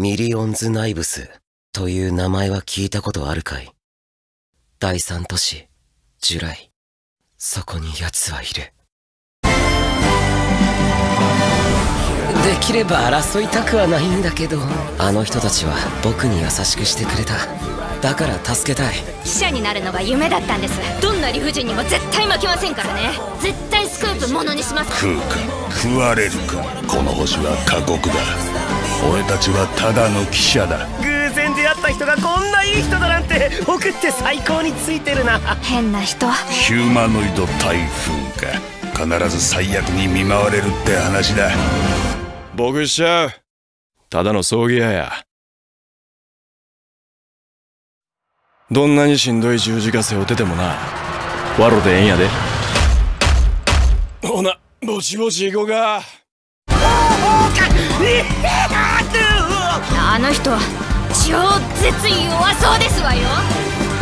ミリオンズ・ナイブスという名前は聞いたことあるかい？第三都市、ジュライ。そこに奴はいる。できれば争いたくはないんだけど、あの人たちは僕に優しくしてくれた。だから助けたい。記者になるのが夢だったんです。どんな理不尽にも絶対負けませんからね。絶対スクープものにします。食うか、食われるか。この星は過酷だ。俺たちはただの記者だ。偶然出会った人がこんないい人だなんて僕って最高についてるな。変な人。ヒューマノイド台風か。必ず最悪に見舞われるって話だ。僕しちゃうただの葬儀屋や。どんなにしんどい十字架背負っててもな。わろでええんやで。ほなぼちぼち行こうかあの人超絶弱そうですわよ。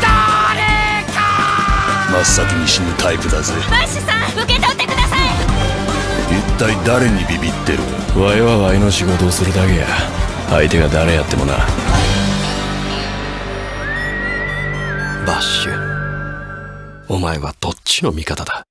誰か真っ先に死ぬタイプだぜ。バッシュさん受け取ってください！一体誰にビビってる？ワイはワイの仕事をするだけや。相手が誰やってもな。バッシュ。お前はどっちの味方だ？